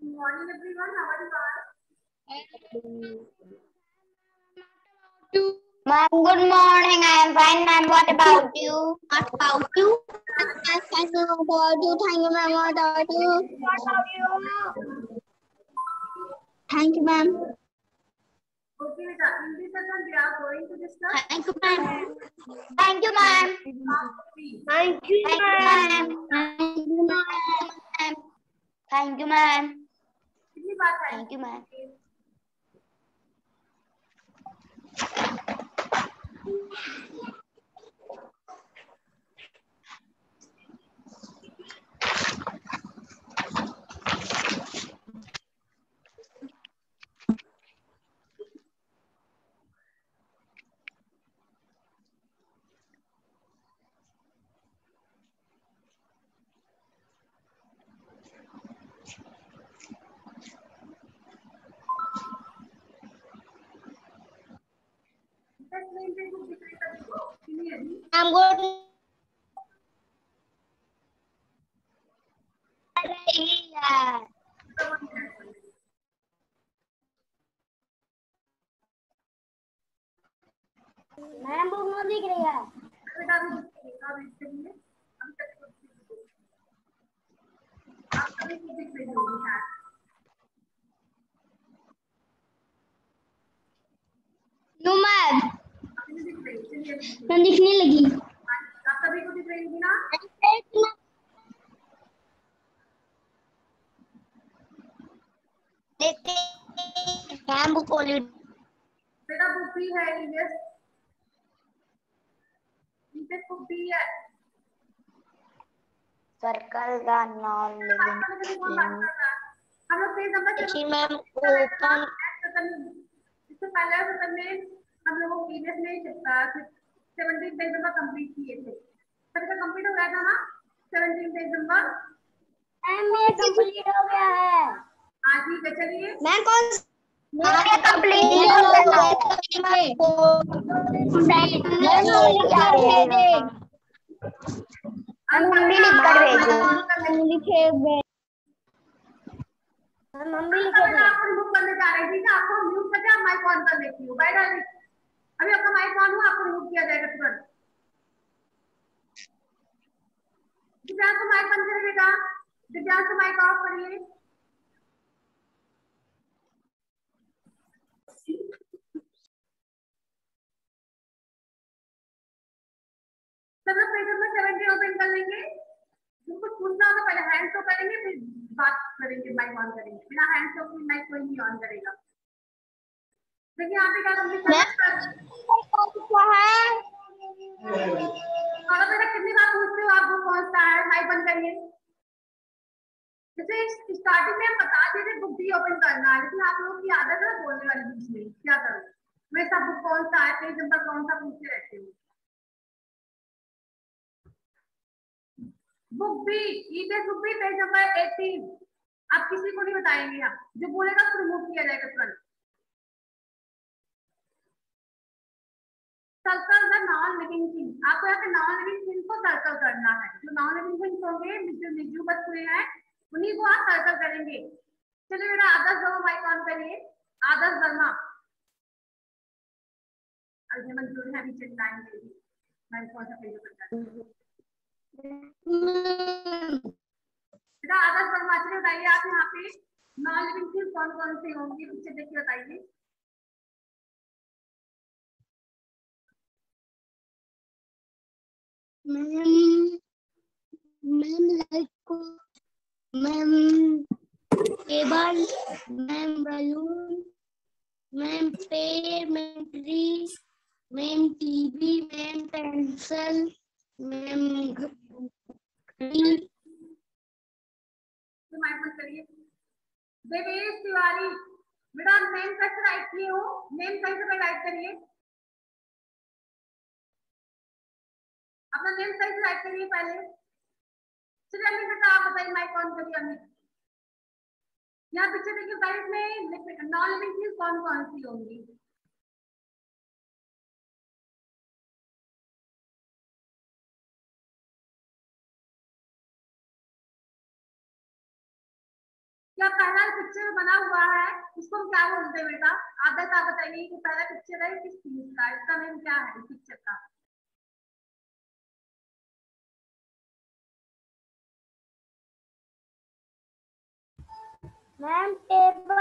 Good morning, everyone. How are you all? Ma'am, good morning. I am fine, ma'am. What about you? What about you? Thank you about you. Thank you, ma'am. What about you? What about you? Thank you, ma'am. Okay, Vita. In this session, we are going to discuss Thank you, ma'am. Thank you, ma'am. part three. Thank you, ma'am. Thank you, ma'am. Thank you, ma'am. Thank you, ma'am. I'm good. रही है ma'am book में दिख रही है बेटा मैं दिखने लगी। आप सभी को दिख रही होगी ना? देखते मैम बुक खोली बेटा बुक भी है ईवीएस ईवीएस बुक भी है। सर्कल द नॉन लिविंग हम लोग पेज नंबर मैम ओपन इससे पहले हम लोगों प्रीवियस में सेवनटीन पेज नंबर कंप्लीट किए थे। सभी का कंप्लीट हो गया था ना? सेवनटीन पेज नंबर मैम ये कंप्लीट हो गया है। हाँ ठीक है चलिए। मैं कौन मेरा कंप्लीट हो गया है। हम भी लिख कर भेजो लिखे हम भी लिख मैं आपको रिमूव करने जा रही थी ना? आपको म्यूट करके आप माइक ऑन कर लेती हूँ। बैठा अभी आपका माइक ऑन हुआ, आपको रिमूव किया जाएगा तुरंत। दिव्यांश को माइक बंद करिएगा। दिव्यांश को माइक ऑफ़ करिए करेंगे, फिर बात करेंगे माइक ऑन करेंगे। बिना हैंड शो माइक कोई नहीं ऑन करेगा। देखिए यहाँ पे क्या कंप्लीट बेटा कितनी बार पूछते हो आपको पहुँचता है? माइक बंद करिए। जैसे स्टार्टिंग में बता दिए थे बुक भी ओपन करना लेकिन आप लोगों की आदत है बोलने वाली में। क्या करूँ? बुक कौन सा है पेज नंबर कौन सा पूछते रहते हूँ। Book B email book B page number 18 आप किसी को नहीं बताएँगे आप जो बोलेगा उसको रिमूव किया जाएगा तुरंत। Circle the non living thing आपको यहाँ पे नॉन लिविंग थिंग को सर्कल करना है। जो नॉन लिविंग थिंग्स होंगे, जो निजू हुए हैं, उन्हीं को आप सर्कल करेंगे। चलिए मेरा आदर्श वर्मा माइक ऑन करिए। आदर्श वर्मा। कौन आदर्श वर्मा, चलिए बताइए आप यहाँ पे नॉन लिविंग थिंग कौन कौन सी होंगी पीछे देख के बताइए। Ma'am ma'am like, ma'am table ma'am balloon, ma'am पेड़, ma'am tree ma'am TV, ma'am pencil, ma'am तो देवेश तिवारी बेटा नेम कैसे राइट किए हो? नेम कैसे राइट करिए? अपना नेम कैसे राइट करिए पहले। चलिए अमित बेटा आप बताइए माइक ऑन करिए अमित यहाँ पीछे देखिए गाइड में नॉन लिविंग चीज़ कौन कौन सी होंगी? क्या पहला पिक्चर बना हुआ है? उसको हम क्या बोलते हैं बेटा? आदत आप बताइए कि पहला पिक्चर है किस चीज़ का? इसका नेम क्या है इस पिक्चर का? मैम टेबल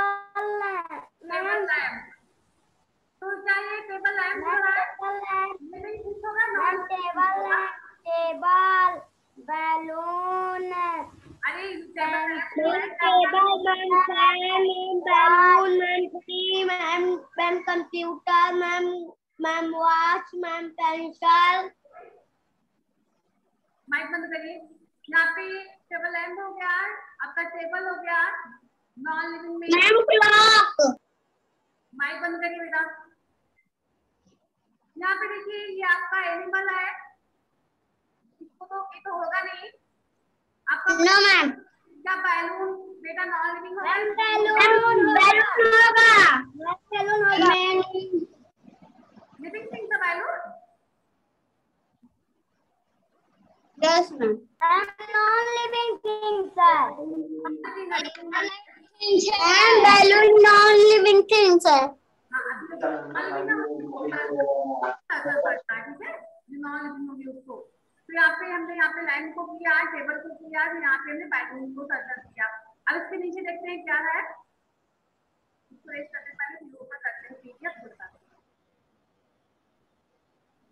टेबल लैम्प तो क्या ये टेबल लैम्प है। ये नहीं कुछ होगा मैम टेबल टेबल बैलून अरे table table ma'am fan balloon ma'am tree ma'am ma'am computer ma'am ma'am watch ma'am pencil mike बंद करिए। यहाँ पे टेबल लैम्प हो गया। आपका टेबल हो गया। नॉन लिविंग में मैम क्लॉक माइक बंद करिए बेटा यहाँ पे देखिए ये आपका एनिमल है। इसको तो ये तो होगा नहीं। आपका नो मैम क्या बैलून बेटा नॉन लिविंग होगा। बैलून बैलून होगा। बैलून होगा। लिविंग थिंग का balloon yes ma'am non living things balloon non living things है तो यहाँ पे हमने यहाँ पे लाइन को किया टेबल को किया यहाँ पे हमने बैलून को सर्कल किया अब इसके नीचे देखते हैं क्या है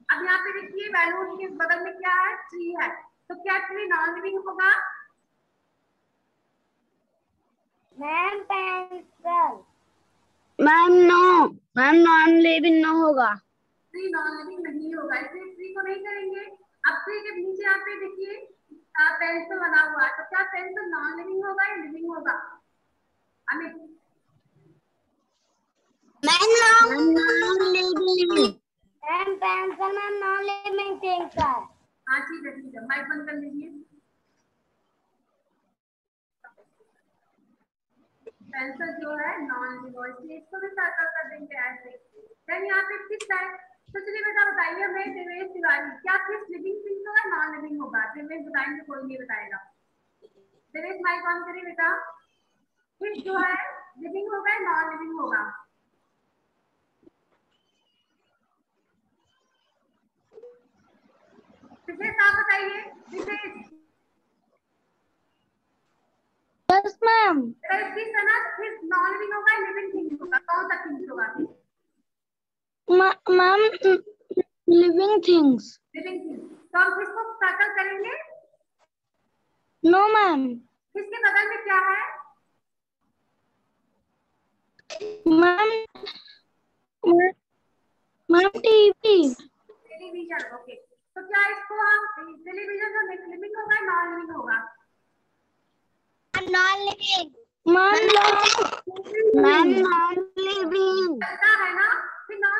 अब यहाँ पे देखिए बैलून के बगल में क्या है? ट्री है। तो क्या ट्री नॉन लिविंग होगा? Ma'am pencil ma'am no ma'am non living no होगा ट्री नॉन लिविंग नहीं होगा। इसलिए ट्री को नहीं करेंगे। अब ट्री के नीचे यहाँ पे देखिए। पेंसिल बना हुआ है। तो क्या पेंसिल नॉन लिविंग होगा या लिविंग होगा? Amit. Ma'am non non living ma'am pencil ma'am non living है हाँ ठीक है ठीक है। माइक बंद कर लीजिए। पेंसिल जो है नॉन और इसलिए इसको भी सर्कल कर देंगे ऐसे देन यहाँ पे किस है? तो चलिए बेटा, बताइए हमें देवेश तिवारी, क्या किस लिविंग थिंग होगा नॉन लिविंग होगा? देवेश बताएँगे, कोई नहीं बताएगा. देवेश माइक ऑन करिए बेटा? फ़िश जो है लिविंग होगा नॉन लिविंग होगा? विशेष आप बताइए विशेष यस मैम फ़िश है ना फ़िश नॉन लिविंग होगा लिविंग थिंग होगा कौन सा थिंग होगा मैम लिविंग थिंग्स लिविंग तो हम फ़िश को सर्कल करेंगे? नो मैम किसके के बगल में क्या है ma'am ma'am TV television okay तो क्या इसको हम टेलीविज़न जो लिविंग होगा नॉन लिविंग होगा non living ma'am ma'am non living चलता है ना फिर नॉन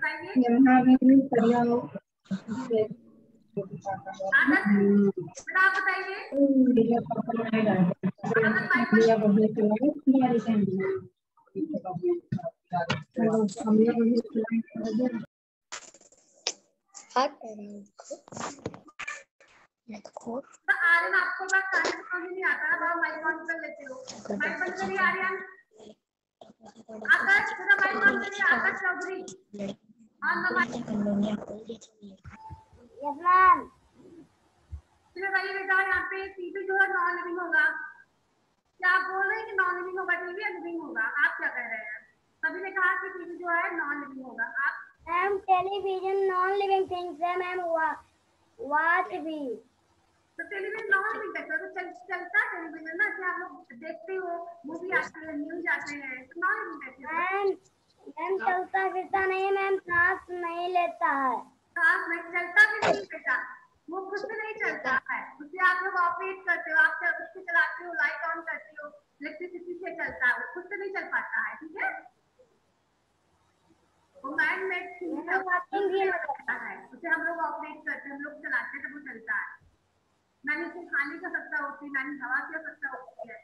बताइए आदत बेटा आप बताइए माइक तो आर्यन आपको बात करने को नहीं आता ना माइक ऑन कर लेते हो माइक बंद करिए आर्यन आकाश, पूरा माइक ऑन करिए, आकाश चौधरी। है आप हैं क्या कह रहे हैं सभी ने कहा कि टीवी जो है नॉन लिविंग होगा आप ma'am television non living things है मैम वॉच भी तो टेलीविज़न नॉन लिविंग कैसे तो चल, चलता है टेलीविज़न ना कि आप लोग देखते हो मूवी आती है न्यूज़ आते हैं नॉन लिविंग? मैम चलता फिरता नहीं मैम सांस नहीं लेता है। सांस नहीं चलता भी नहीं बेटा वो खुद से नहीं चलता है। उसे आप लोग ऑपरेट करते हो आप उसको चलाते हो लाइट ऑन करते हो इलेक्ट्रिसिटी से चलता है वो खुद से नहीं चल पाता है ठीक है? वो मैन मेड चलता है। उसे हम लोग ऑपरेट करते हैं हम लोग चलाते हैं तो वो चलता है। ना ही उसमें खाने की आवश्यकता होती है ना ही हवा की आवश्यकता होती है।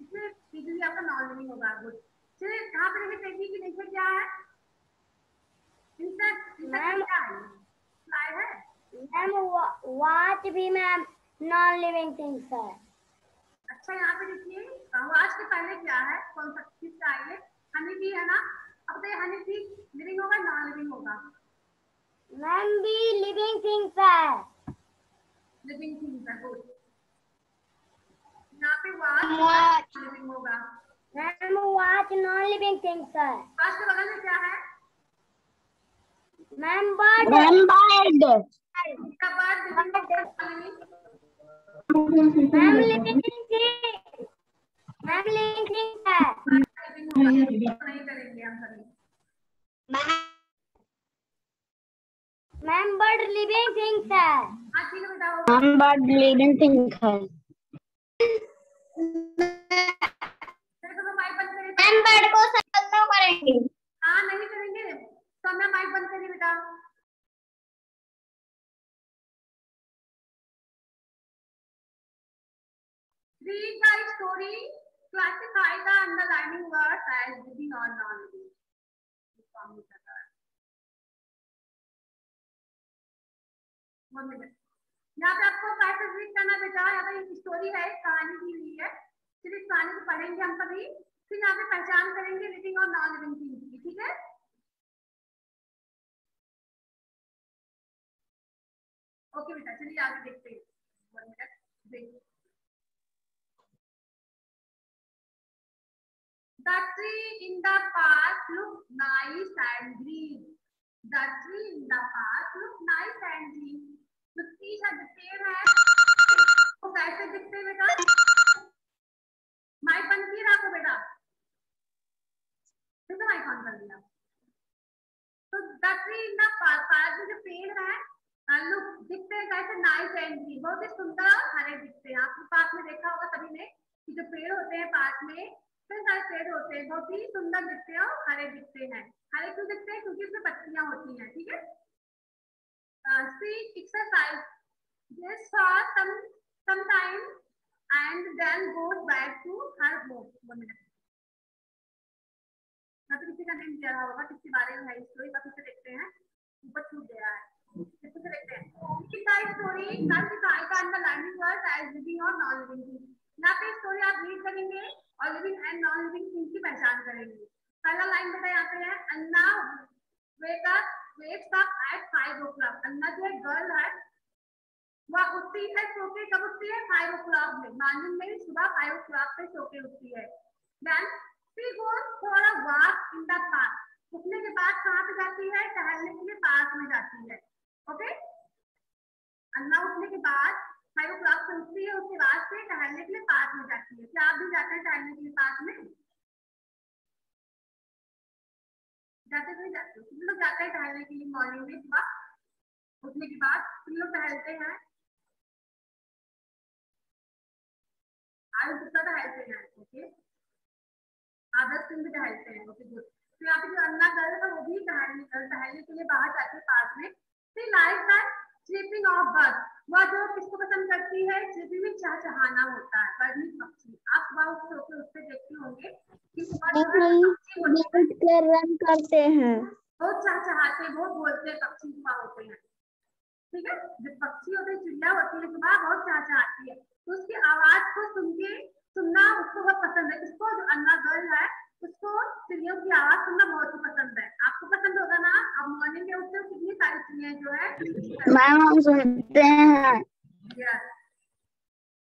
इसमें बिजली आपका नॉन लिविंग होगा गुड। चलिए यहाँ पे देखिए देखिए कि नीचे क्या है? क्या है? मैम वाच भी मैम नॉन लिविंग थिंग्स है। अच्छा यहाँ पे देखिए आज के पहले क्या है? कौन सा चीज़ का है? हनी भी है ना? अब तो ये हनी भी लिविंग होगा नॉन लिविंग होगा? मैम भी लिविंग थिंग्स है। लिविंग थिंग्स है गुड यहाँ पे वाच लिविंग होगा। Ma'am watch non living things है। वाच के बगल में क्या है? Ma'am bird. bird. इसका बाद living ma'am living things. Ma'am living things है। लिविंग होगा नहीं करेंगे हम कभी मैम बर्ड लिविंग थिंग्स है। हाँ ठीक है बेटा हो माइक बंद करिए मैम बर्ड को सर्कल करेंगे। हाँ नहीं करेंगे। मैं माइक बंद करिए बेटा। Read the story. Classify the underlining words as living or minute. यहाँ पे आपको पैसेज करना बेटा। यहाँ पे स्टोरी है, कहानी दी हुई है। इस कहानी को पढ़ेंगे हम सभी फिर यहाँ पे पहचान करेंगे लिविंग और नॉन लिविंग थिंग्स की ठीक है? ओके बेटा, चलिए आगे देखते हैं। One minute The tree in the park looked nice and green. The tree in the park looked nice and green. जो ट्री है पेड़ है वो कैसे दिखते बेटा? माइक बंद किए रखो बेटा। माइक ऑन कर दिया। तो the tree in the park में जो पेड़ है लुक दिखते हैं कैसे नाइस एंड ग्रीन बहुत ही सुंदर हरे दिखते हैं। में देखा होगा सभी ने कि जो पेड़ होते हैं पार्क में कई सारे पेड़ होते हैं। बहुत ही सुंदर दिखते हैं हरे दिखते हैं। हरे क्यों दिखते हैं? क्योंकि पत्तियाँ होती हैं, ठीक है? C exercise this for some some and then goes back to her home one minute पे किसी का दिया रहा होगा, किसके बारे में है स्टोरी बस उसे देखते हैं। ऊपर छूट गया है। किसी से देखते किसका story classify the underlining words as living or non living things यहाँ पे स्टोरी आप रीड करेंगे और living and non living things की पहचान करेंगे। पहला लाइन बेटा यहाँ पे Anna wake up wakes up at 5 o'clock Anna जो गर्ल वह उठती है सो सुबह फाइव ओ क्लॉक पे सो उठती है। Then she goes for a walk in the park उठने के बाद कहाँ पे जाती है? टहलने के लिए पार्क में जाती है। ओके अन्ना उठने के बाद फाइव ओ क्लॉक पे उठती है, उसके बाद से टहलने के लिए पार्क में जाती है। क्या आप भी जाते हैं टहलने के लिए पार्क में? जाते नहीं जाते। कितने लोग जाते हैं टहलने के लिए मॉर्निंग में सुबह। उठने के बाद कितने लोग टहलते हैं। आयुष गुप्ता टहलते हैं ओके आदर्श सिंह भी टहलते हैं ओके गुड तो यहाँ पे जो अन्ना गर्ल है वो भी टहलने के लिए बाहर जाती है पार्क में। फिर like that sleeping of bird वह जो किसको पसंद करती है स्लीपिंग में चहचहाना होता है। गर्मी पक्षी। आप सुबह उठ के उससे देखते होंगे कि रन करते हैं। बहुत चहचहाते हैं। बहुत बोलते हैं पक्षी सुबह होते हैं। ठीक है? जब पक्षी होते चिड़िया होती है सुबह बहुत चहचहाती है। तो उसकी आवाज़ को सुन के सुनना उसको बहुत पसंद है। इसको जो अन्ना गर्ल है उसको चिड़ियों की आवाज़ सुनना बहुत ही पसंद है। आपको पसंद होगा ना? अब मॉर्निंग में उठते हो कितनी सारी चिड़िया जो है? मैम हम सुनते हैं।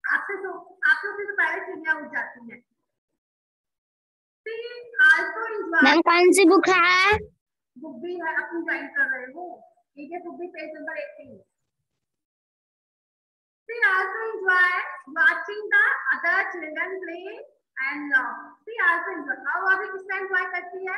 आपसे तो आप लोग से तो पहले चिड़िया उठ जाती है। Enjoy मैम कौन सी बुक है? बुक भी है आप ज्वाइन कर रहे हो। ठीक है बुक भी page number eighteen She also enjoy watching the other children play and laugh. She also enjoy. अब अभी किसका enjoy करती है?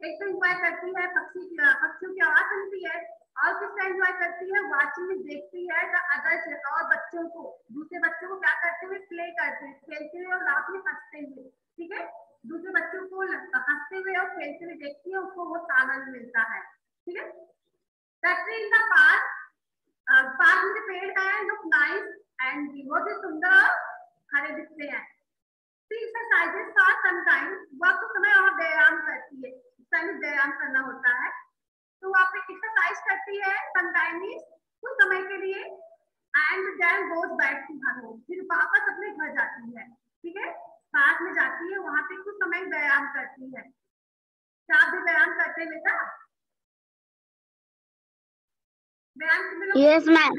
एक तो enjoy करती है पक्षी पक्षियों की आवाज़ सुनती है और किसका enjoy करती है? watching देखती है the other children और बच्चों को दूसरे बच्चों को क्या करते हुए प्ले करते हैं खेलते हुए और लाभ में हँसते हुए ठीक है दूसरे बच्चों को हँसते हुए और खेलते हुए देखती है, उसको बहुत आनंद मिलता है ठीक है factory in the park park में पेड़ है लुक नाइस एंड बहुत ही सुंदर हरे दिखते हैं। एक्सरसाइजेस फॉर सम टाइम वह कुछ समय और व्यायाम करती है। समय व्यायाम करना होता है। तो वहाँ पे एक्सरसाइज करती है सम टाइम कुछ समय के लिए। And then goes back to her home फिर वापस अपने घर जाती है। ठीक है? पार्क में जाती है, वहाँ पे कुछ समय व्यायाम करती है। क्या आप भी व्यायाम करते बेटा? यस मैम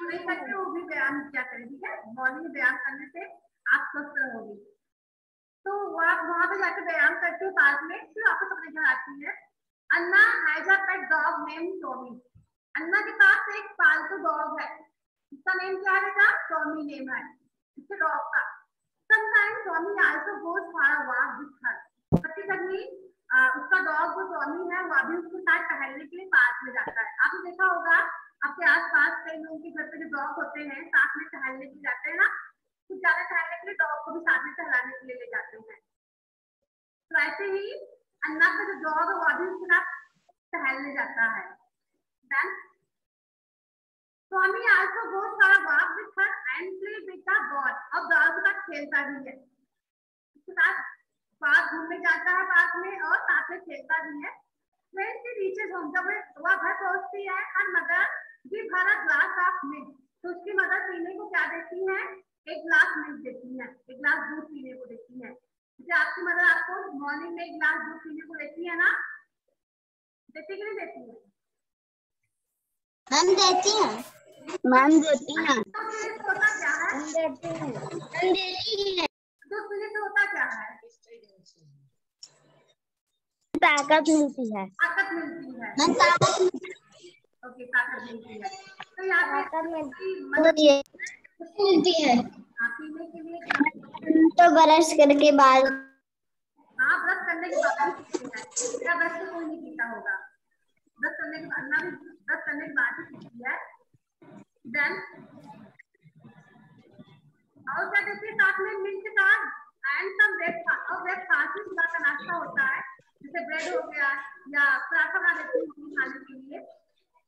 नहीं करते वो भी व्यायाम किया करें ठीक है? मॉर्निंग में व्यायाम करने से आप स्वस्थ रहोगे। तो आप वहाँ पे जाकर व्यायाम करते हो पार्क में फिर वापस अपने घर आती है। Anna has a pet dog name Tommy अन्ना के पास एक पालतू डॉग है। इसका नेम क्या है बेटा? टॉमी नेम है। इसके डॉग का। Sometime Tommy also goes for a walk with her कभी कभी उसका डॉग जो टॉमी है वो अभी उसके साथ टहलने के लिए पार्क में जाता है आपने देखा होगा आपके आसपास कई लोगों के घर पे जो डॉग होते हैं साथ में टहलने के जाते हैं ना कुछ ज़्यादा टहलने के लिए डॉग को भी साथ में टहलाने के लिए ले जाते हैं। तो ऐसे ही अन्ना का जो डॉग है वो अभी उसके साथ टहलने जाता है। Then, Tommy also goes for a walk with her and play with the ball. अब डॉग के साथ खेलता भी है। उसके साथ पार्क घूमने जाता है पार्क में और साथ में खेलता भी है। When she reaches home, जब वह घर पहुँचती है her mother her a glass of milk. तो उसकी मदर पीने को क्या देती है? एक ग्लास मिल्क देती है एक ग्लास दूध पीने को देती है। जैसे आपकी मदर आपको मॉर्निंग में एक ग्लास दूध पीने को देती है ना? देती कि नहीं देती है? मैम देती हैं। मैम देती हैं। तो फिर होता क्या है? देती हैं। मैम देती हैं। दूध पीने से होता क्या है? ताकत मिलती है। ताकत मिलती है। ताकत मिलती ओके ताकत मिलती है तो यहाँ पे मिलती है? मिलती है तो ब्रश करके बाल हाँ ब्रश करने के बाद या ब्रश से कोई नहीं पीता होगा। ब्रश करने के बाद अन्ना भी ब्रश करने के बाद ही पीती है। देन और क्या देती है साथ में मिल्क के साथ एंड सम ब्रेकफास्ट और ब्रेकफास्ट भी सुबह का नाश्ता होता है। जैसे ब्रेड हो गया या पराठा बना देती हूँ खाने के लिए।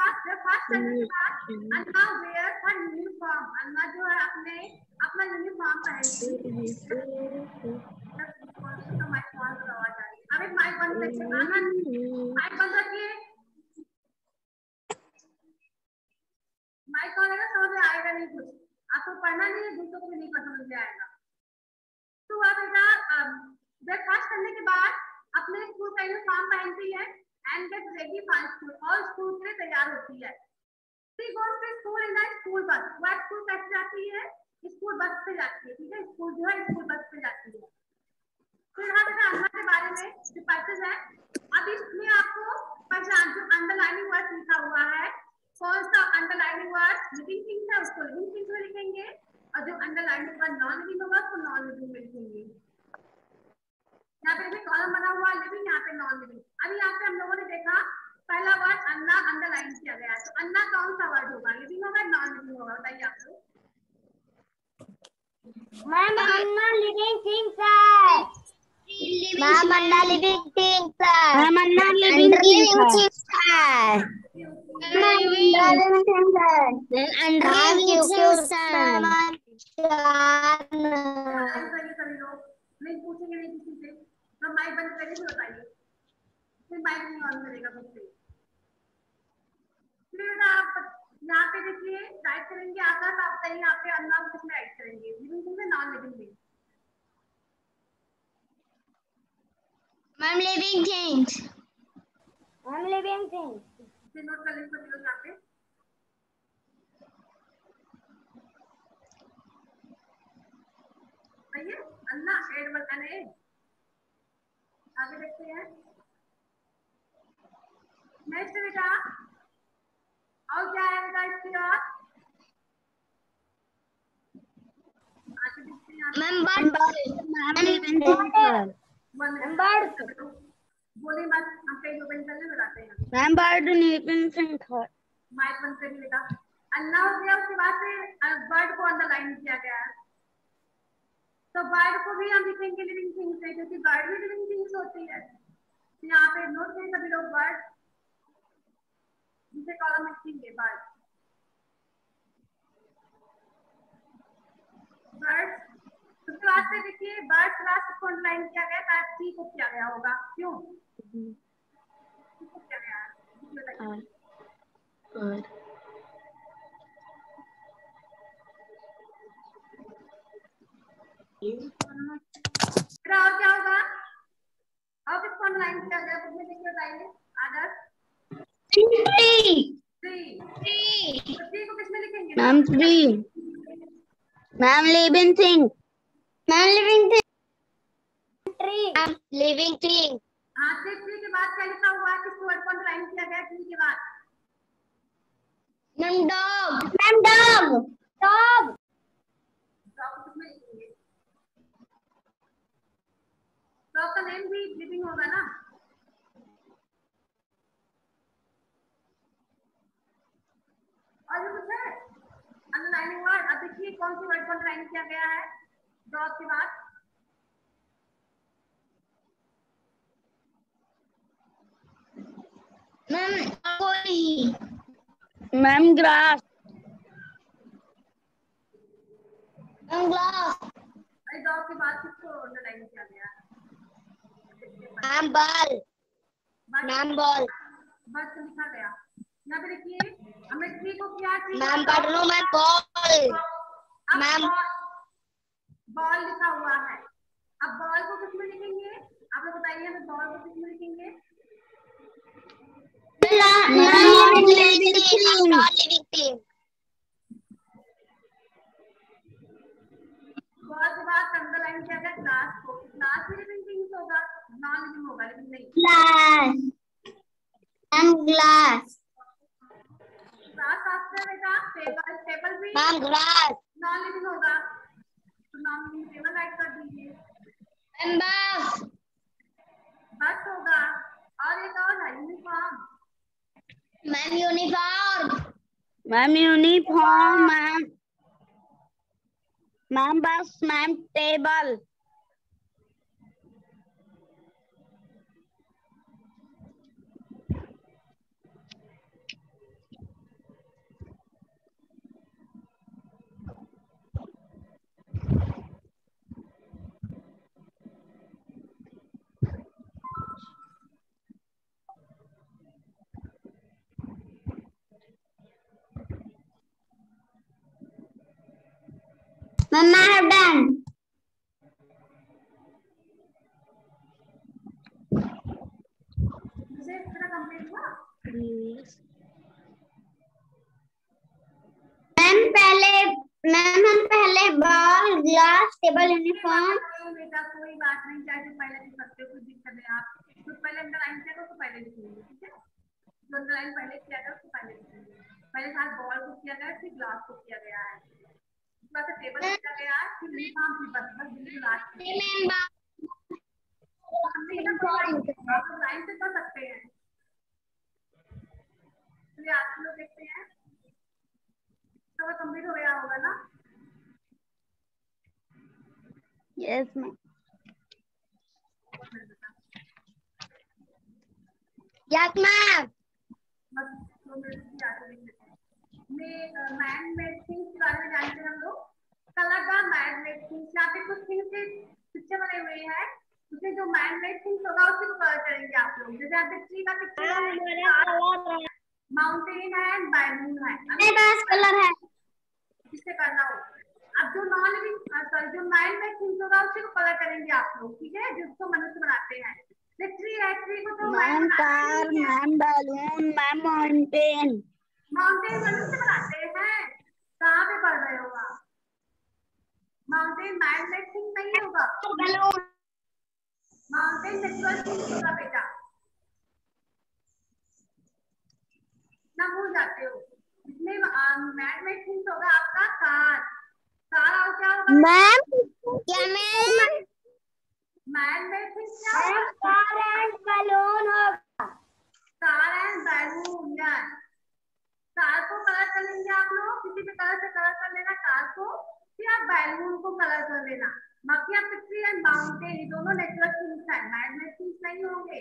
आफ्टर ब्रेकफास्ट ब्रेकफास्ट करने के बाद अन्ना वेयर हर यूनिफॉर्म अन्ना जो है अपने अपना यूनिफॉर्म पहनती है। तो माइक ऑन करो आवाज़ आ रही अब एक माइक बंद करके आनंद माइक बंद रखिए माइक ऑन है समझ में आएगा नहीं कुछ। आपको पढ़ना नहीं है दूसरों को नहीं समझ में आएगा। तो आप बेटा ब्रेकफास्ट करने के बाद अपने स्कूल का यूनिफॉर्म पहनती है। And get ready for school और स्कूल के लिए तैयार होती है। She goes to school in the school bus वह स्कूल कैसे जाती है? स्कूल बस पे जाती है, ठीक है? स्कूल जो है स्कूल बस पे जाती है। फिर यहाँ पे अन्ना के बारे में जो है। अब इसमें आपको पहचान जो अंडरलाइनिंग वर्ड लिखा हुआ है, कौन सा अंडरलाइनिंग वर्ड लिविंग थिंग्स है, उसको लिविंग थिंग्स में लिखेंगे। और जो अंडरलाइनिंग वर्ड नॉन लिविंग होगा, उसको नॉन लिविंग में लिखेंगे। यहाँ पे भी कॉलम बना हुआ लिविंग यहाँ पे नॉन लिविंग अभी यहाँ पे हम लोगों ने देखा पहला वर्ड अन्ना अंडरलाइन किया गया है। तो अन्ना कौन सा वर्ड होगा? लिविंग होगा नॉन लिविंग होगा बताइए आप लोग। मैम अन्ना लिविंग थिंग्स है मैम अन्ना लिविंग थिंग्स है मैम अन्ना लिविंग थिंग्स है मैम अन्ना लिविंग थिंग्स है अन्ना लिविंग थिंग्स है नहीं पूछेंगे नहीं किसी से। तो माइक बंद करिए फिर बताइए। फिर माइक नहीं ऑन करेगा खुद से। फिर बेटा आप यहाँ पे देखिए राइट करेंगे आकाश आप बताइए यहाँ पे अन्ना किसमें राइट करेंगे? लिविंग में नॉन लिविंग में? Ma'am living things ma'am living things फिर नोट कर लेंगे सभी लोग यहाँ पे। बताइए अन्ना एड बताने आगे देखते हैं। नेक्स्ट बेटा। और क्या है बेटा इसके कोई और. बोलिए मत हम पेज ओपन कर बताते हैं मैम बर्ड नीपिन सिंह माइक बंद कर लेगा अल्लाह हो गया उसके बाद से बर्ड को अंडरलाइन किया गया है। तो बर्ड को भी हम लिखेंगे लिविंग थिंग्स है क्योंकि बर्ड भी लिविंग थिंग्स होती है। तो यहाँ पे नोट करें सभी लोग बर्ड जिसे कॉलम लिखेंगे बर्ड बर्ड उसके बाद से देखिए बर्ड क्लास को अंडरलाइन किया गया टाइप सी को किया गया होगा। क्यों? किसको किया गया। फिर और क्या होगा और किसको ऑनलाइन किया गया में देखिए बताइए आदर्श थ्री थ्री को किसमें लिखेंगे ma'am three ma'am living thing ma'am living thing tree ma'am living thing हाँ थ्री थ्री के बाद क्या लिखा हुआ है किस वर्ड को ऑनलाइन किया गया थ्री के बाद ma'am dog ma'am dog dog को किसमें लिखेंगे डॉग का नेम भी लिविंग होगा ना? और ये कुछ है? अंडरलाइनिंग वर्ड अब देखिए कौन सी वर्ड को अंडरलाइन किया गया है। डॉग के बाद। मैम कोई मैम ग्रास मैम ग्लास अरे डॉग के बाद किसको अंडरलाइन किया गया? है मैम बॉल। Ma'am ball. बस लिखा गया। यहाँ पे देखिए हमने थ्री को किया ma'am bedroom and ball ma'am ball. लिखा हुआ है। अब बॉल को किसमें लिखेंगे? आप लोग बताइए हमें बॉल को किसमें लिखेंगे? बॉल के बाद अंडरलाइन किया गया क्लास को। क्लास भी लिविंग थिंग्स होगा। Glass. And glass. Class after बेटा टेबल टेबल भी मैम grass नॉन लिविंग होगा तो नॉन लिविंग टेबल राइट कर दीजिए and bus बस होगा और एक और है uniform ma'am uniform ma'am uniform ma'am ma'am bus ma'am table Mama, have done. Ma'am पहले मैम हम पहले बॉल ग्लास टेबल यूनिफॉर्म कोई बात नहीं चाहे तो पहले लिख सकते हो कुछ दिक्कत नहीं आप तो पहले अंडरलाइन किया तो पहले लिखेंगे ठीक है जो अंडरलाइन पहले किया गया उसको पहले लिखेंगे पहले साथ बॉल को किया गया फिर ग्लास को किया गया है उसके बाद टेबल किया गया है फिर यूनिफॉर्म फिर बस बस बिल्कुल लास्ट में हमने ना आप लाइन से कर सकते हैं चलिए आप लोग देखते हैं तो कंप्लीट हो गया होगा ना यस मैम यस मैम बस दो मिनट की लेते हैं मैं मैन मेड थिंग्स के बारे में जानते हैं हम लोग। कलर का मैन मेड थिंग्स यहाँ पे कुछ थिंग्स के पिक्चर बने हुए हैं। उसमें जो मैन मेड थिंग्स होगा उसी को करेंगे आप लोग। जैसे यहाँ ट्री का पिक्चर माउंटेन है। बैलून है मेरे पास कलर है। किससे करना हो। अब जो नॉन लिविंग सॉरी जो मैन मेड थिंग्स होगा उसी को कलर करेंगे आप लोग ठीक है? जिसको मनुष्य बनाते हैं। ट्री है ट्री को तो ma'am car ma'am balloon ma'am mountain mountain मनुष्य बनाते हैं। कहाँ पे पढ़ रहे हो आप? माउंटेन मैन मेड थिंग नहीं होगा? माउंटेन नेचुरल थिंग होगा बेटा। ना भूल जाते हो। इसमें मैट में थिंग्स होगा आपका कार। कार और क्या होगा? मैम क्या मैम मैट में थिंग्स क्या होगा? कार एंड बलून होगा। Car and balloon yes car को कलर कर लेंगे आप लोग किसी भी कलर से कलर कर लेना कार को फिर आप बैलून को कलर कर लेना। बाकी आप पिक्चर एंड माउंटेन ये दोनों नेचुरल थिंग्स है। मैन मेड थिंग्स नहीं होंगे।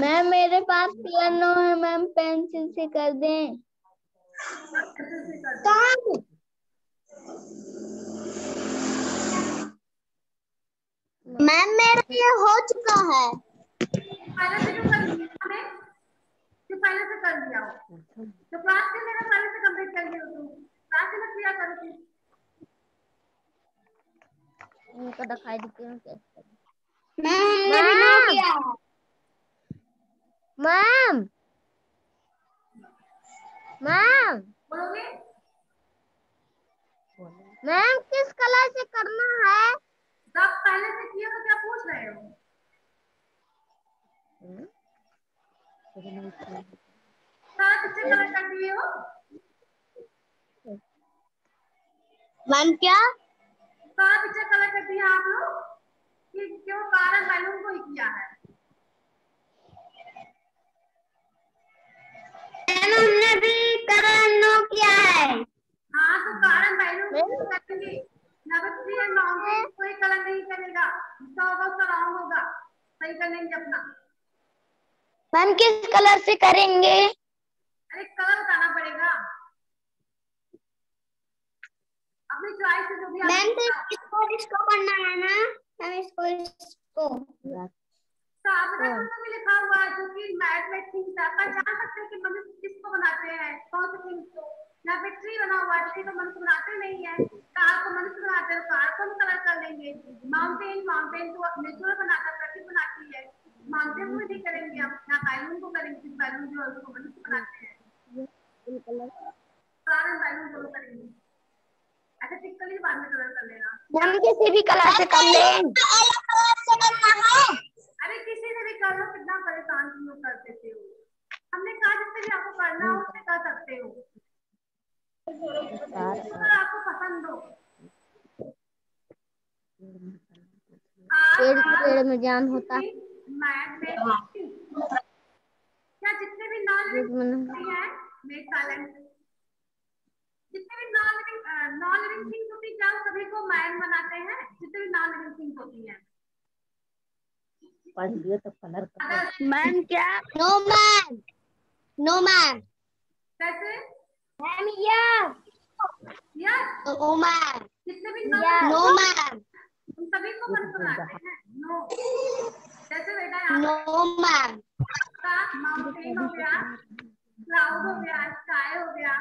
मैम मेरे पास पियानो है मैम पेंसिल से कर दें pencil से कर दो। मैम मेरा ये हो चुका है। जो पहले से कर लिया हो। तो क्लास के मेरा पहले से कंप्लीट कर लिया हो तुम। क्लास में किया करो तुम उनको दिखाई देती हूँ कैसे। मैम। मैम। मैम। बोलोगे? मैम किस कलर से करना है? तो आप पहले से किए तो क्या पूछ रहे हो? कर दिए हो मैम क्या सारा पिक्चर कलर कर दिया आप लोग कि क्यों कारण बैलून को ही। किया है हमने भी कलर नो किया है हाँ तो कारण बैलून करेंगे नवत्री एंड माउंटेन कोई कलर नहीं करेगा। जिसका होगा उसका रॉन्ग होगा। सही कर लेंगे अपना। मैम किस कलर से करेंगे? अरे कलर बताना पड़ेगा। अपनी चॉइस से जो भी मैम तो इसको इसको करना है ना? मैम इसको इसको। साधना पुस्तक में लिखा हुआ है? जो कि मैथ में है आप जान सकते हैं कि मनुष्य किसको बनाते हैं? कौन से थिंग्स को? यहाँ पे ट्री बना हुआ ट्री तो मनुष्य बनाते नहीं है। कार को मनुष्य बनाते हैं कार को हम कलर कर लेंगे। माउंटेन माउंटेन को नेचुरल बनाता है प्रकृति बनाती है। माउंटेन को भी करेंगे हम यहाँ बैलून को करेंगे बैलून जो है उसको मनुष्य बनाते हैं। एंड बैलून दोनों करेंगे। ऐसे टिकली बाद में कलर कर लेना। मैम किसी भी कलर से कर लें। अरे किसी ने भी कर लो कितना परेशान तुम लोग कर देते हो। हमने कहा जिससे भी आपको करना हो उससे कर सकते हो। अगर आपको पसंद हो। पेड़ पेड़ में जान होता। है। क्या जितने भी नॉन लिविंग हैं मेक साइलेंट जितने भी non living non living things होती है क्या सभी को मैन बनाते हैं जितने भी नॉन लिविंग थिंग्स होती हैं। पढ़ लिए तो कलर मैम क्या? नो मैम नो मैम कैसे? Ma'am yes yes no ma'am जितने भी नो मैम उन सभी को मन बनाते हैं। नो जैसे बेटा यहाँ नो मैम का माउंटेन हो गया क्लाउड हो गया स्काई हो गया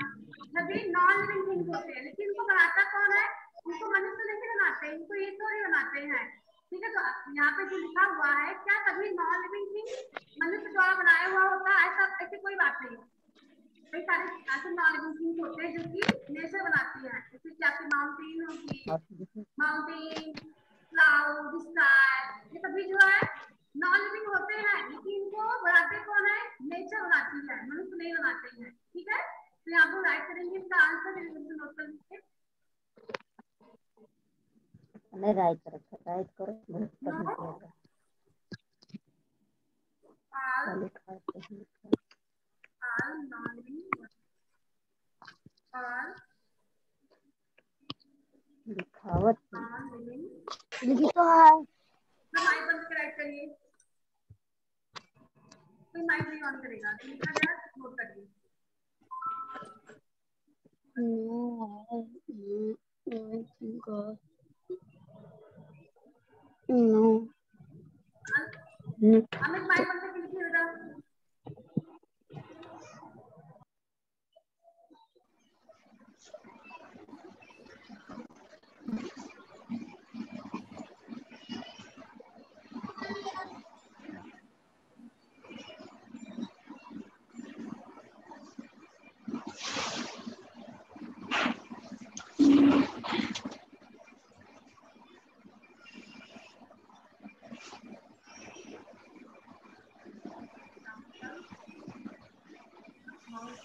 सभी नॉन लिविंग थिंग्स होते हैं। लेकिन इनको बनाता कौन है? इनको मनुष्य नहीं बनाते हैं इनको ईश्वर ही बनाते हैं। ठीक है तो यहाँ पे जो लिखा हुआ है क्या सभी नॉन लिविंग थिंग मनुष्य द्वारा बनाया हुआ होता है? ऐसा ऐसी कोई बात नहीं। कई सारे ऐसे नॉन लिविंग थिंग्स होते हैं जो कि नेचर बनाती है। जैसे कि आपकी माउंटेन होगी माउंटेन क्लाउड स्काई ये सभी जो है नॉन लिविंग होते हैं लेकिन इनको बनाते कौन है? नेचर बनाती है मनुष्य नहीं बनाते हैं ठीक है? तो यहाँ पर राइट करेंगे इसका आंसर नोट कर लीजिए नहीं राइट करो राइट करो बहुत पढ़ने all लिखा all non living all लिखावट। लिखी तो है। तो माइक बंद राइट करिए कोई माइक नहीं ऑन करेगा लिखा गया नोट करिए नो अमित माइक बंद करके लिखिए बेटा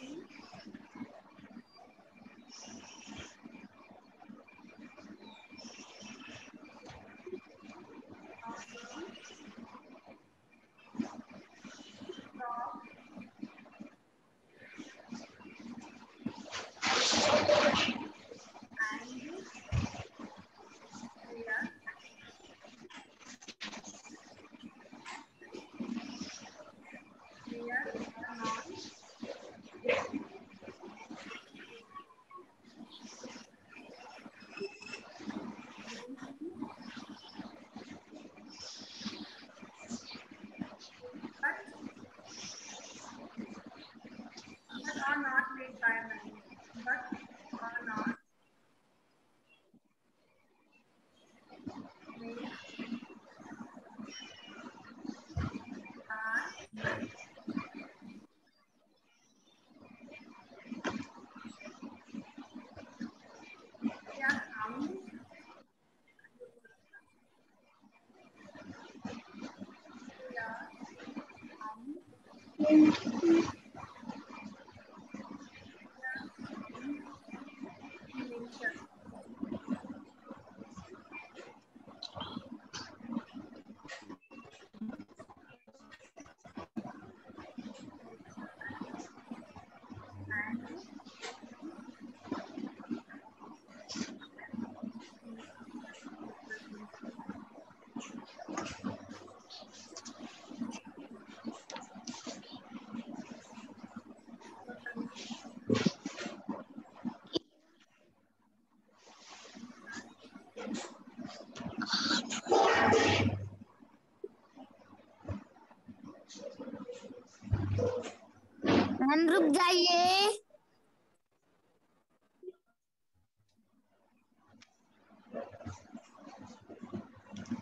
team रुक जाइए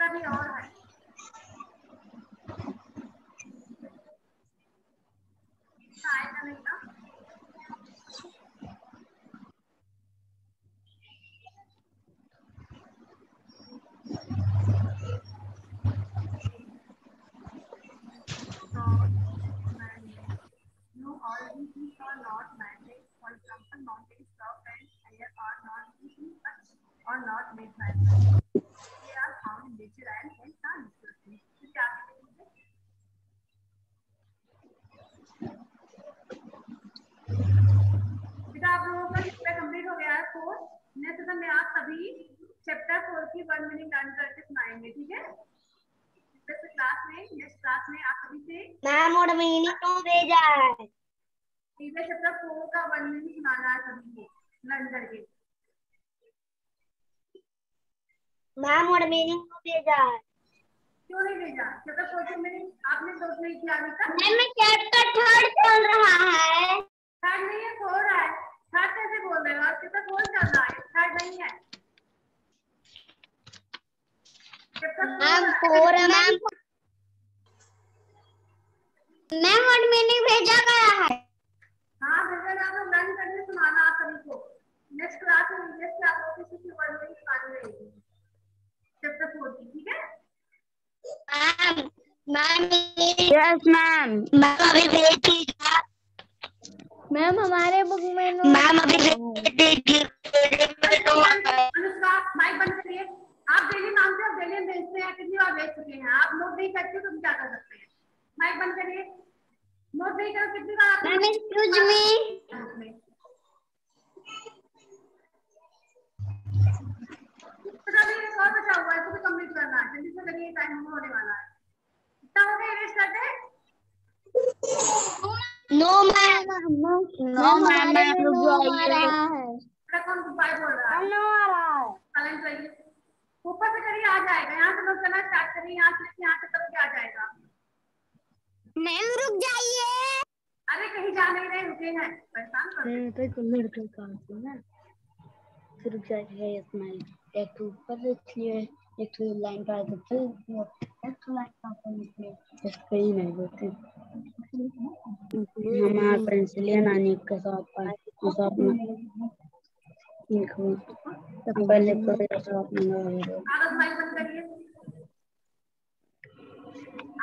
कभी और है आएगा नहीं ना No, all these things are not mandate. For example, mountains, rock and air are not things are not made by man. They are found in nature and hence are करेंगे? बेटा आप लोगों का चैप्टर कंप्लीट हो गया है four next में आप सभी चैप्टर फोर की वन लर्न करके सुनाएँगे, ठीक है क्लास में नेक्स्ट क्लास में आप सभी से मैम और तो भेजा है सीधे चैप्टर फोर का वन मीनिंग सुनाना है सभी को लर्न करके मैम और मीनिंग तो भेजा है क्यों नहीं भेजा चैप्टर फोर की मीनिंग आपने सोच नहीं किया अभी तक मैम चैप्टर थर्ड चल रहा है थर्ड नहीं है फोर है थर्ड कैसे बोल रहे हो आप चैप्टर फोर चल रहा है थर्ड नहीं है चैप्टर मैम फोर फोर है मैम? मैम और मीनिंग भेजा गया है। हाँ भेजा आप लोग लर्न करके सुनाना आप सभी को। नेक्स्ट क्लास में इंग्लिश से आप लोग किसी की वन मीनिंग सुनानी रहेगी चैप्टर फोर की ठीक है? Ma'am ma'am yes ma'am ma'am अभी भेज दीजिए। मैम हमारे बुक में मैम अभी भेज दीजिए। अनुष्का माइक बंद करिए। आप डेली मांगते हो डेली भेजते हैं कितनी बार भेज चुके हैं? आप नोट नहीं करते तो हम क्या कर सकते हैं? माइक बंद करिए। नोट नहीं करो कितनी बार आप मैम एक्सक्यूज मी और बचा हुआ है तो कंप्लीट करना है। जल्दी से करिए टाइम होने वाला है। कितना हो गया इरेज करते? नो मैम नो मैम कौन बोल रहा है। आ रहा है साइलेंट रहिए। ऊपर से करिए आ जाएगा यहाँ से नोट करना स्टार्ट करिए यहाँ से यहाँ से करोगे आ जाएगा। मैम रुक जाइए। अरे कहीं जा नहीं रहे रुके हैं। परेशान कर रहे हैं। तो एक लड़का काम को ना। फिर जाए इसमें एक तो ऊपर लिख लिए एक तो लाइन का तो फिर वो एक तो लाइन का तो लिख लिए इसका ही नहीं बोलते हमारा पेंसिल है नानी के साथ साथ में। तब पहले तो आदत माइक बंद करिए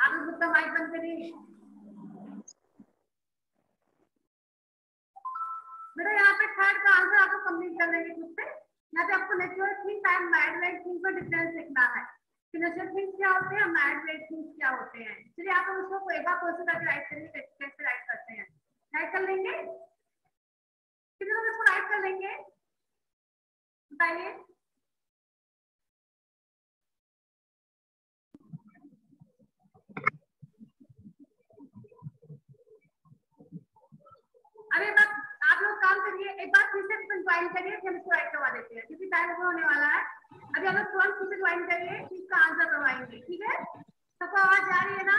आदत गुप्ता माइक बंद करिए थर्ड का आंसर आपको कंप्लीट कर लेंगे खुद से यहाँ पे आपको नेचुरल थिंग एंड मैड वेड थिंग का डिफरेंस लिखना है कि नेचुरल थिंग्स क्या होते हैं मैड वेड थिंग्स क्या होते हैं चलिए आप उसको एक बार प्रोसेस करके राइट करेंगे कैसे राइट करते हैं राइट कर लेंगे कितने लोग इसको राइट कर लेंगे बताइए। अरे एक बार आप लोग काम करिए एक बार फिर से ज्वाइन करिए फिर इसको राइट करवा देते हैं। क्योंकि टाइम ओवर होने वाला है। अभी हम लोग तुरंत फिर से ज्वाइन करिए इसका आंसर करवाएँगे ठीक है? सबको आवाज़ आ रही है ना?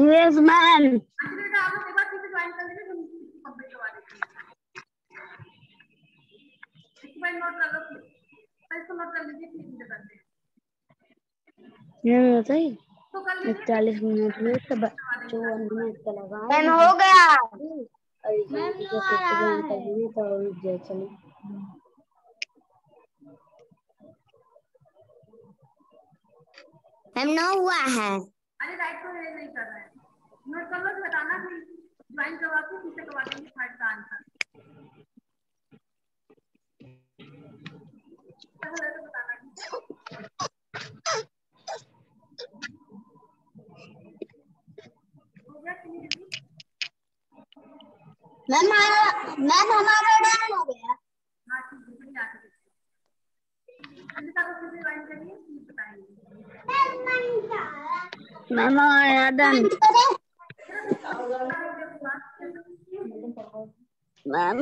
Yes, ma'am. अच्छा बेटा आप लोग एक बार फिर से ज्वाइन कर लीजिए फिर कंप्लीट करवा देते हैं नोट कर लो इसको नोट कर लीजिए करते हैं बताइए तो इकतालीस मिनट तब चौवन मिनट का लगा मैम हो गया। कर दिए तो जाए मैम नो हुआ है। अरे राइट को नहीं कर रहा है। नोट कर लो तो बताना ज्वाइन करवा के फिर से करवा देंगे थर्ड का आंसर मैम मैम हमारा डन हो गया हाँ ठीक है फिर आके देखते हैं अनिता को फिर से ज्वाइन करिए फिर बताएंगे मैम हमारा डन मैम